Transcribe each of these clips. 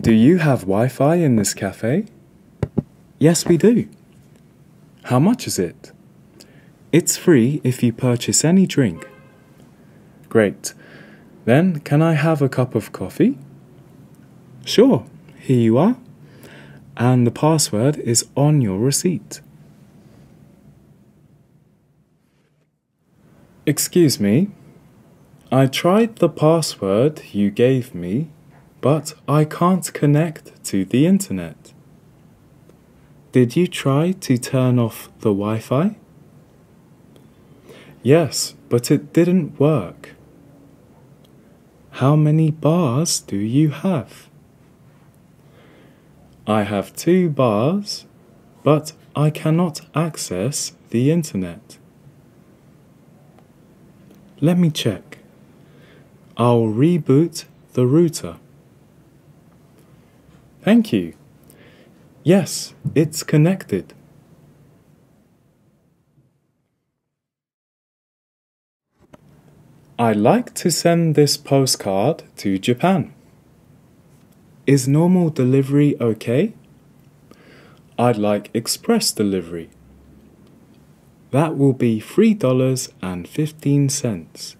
Do you have Wi Fi in this cafe? Yes, we do. How much is it? It's free if you purchase any drink. Great. Then, can I have a cup of coffee? Sure, here you are. And the password is on your receipt. Excuse me. I tried the password you gave me, but I can't connect to the internet. Did you try to turn off the Wi Fi? Yes, but it didn't work. How many bars do you have? I have two bars, but I cannot access the internet. Let me check. I'll reboot the router. Thank you. Yes, it's connected. I'd like to send this postcard to Japan. Is normal delivery okay? I'd like express delivery. That will be $3.15.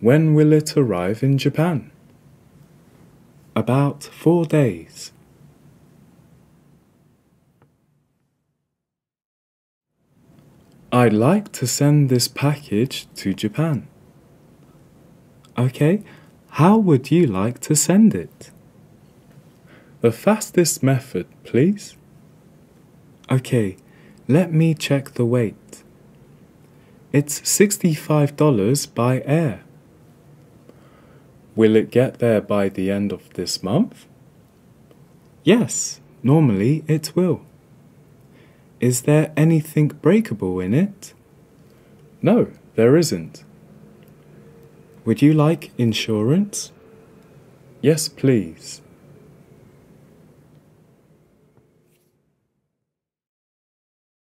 When will it arrive in Japan? About four days. I'd like to send this package to Japan. Okay, how would you like to send it? The fastest method, please. Okay, let me check the weight. It's $65 by air. Will it get there by the end of this month? Yes, normally it will. Is there anything breakable in it? No, there isn't. Would you like insurance? Yes, please.